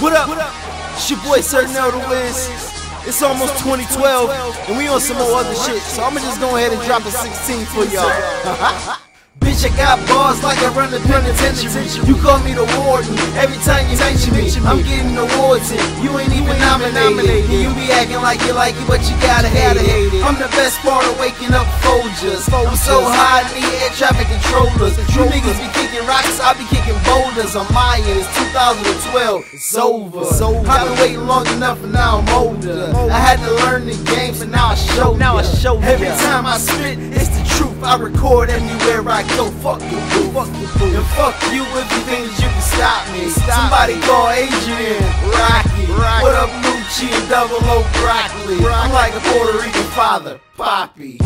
What up? It's your boy Sir Nelda Wiz. It's almost 2012, and we on some more other shit, so I'ma just go ahead and drop a 16 for y'all. Bitch, I got bars like I run the penitentiary. You call me the warden every time you mention me. I'm getting awards and you ain't even nominated. And you be acting like you like it, but you gotta hate it. I'm the best part of waking up Folgers. I'm so high, I need air traffic controllers. You niggas be kicking rocks, I be kicking boulders. I'm Mayan, it's 2012. It's over. I've been waiting long enough, and now I'm older. I had to learn the game, so now I show. Now I show Every time I spit, it's the truth. I record anywhere I go. Fuck the boo. Fuck the boo. And fuck you if you think that you can stop me. Somebody call Adrian Rocky. Rocky. What up, Lucci and Double O Broccoli? I'm like a Puerto Rican father, Poppy.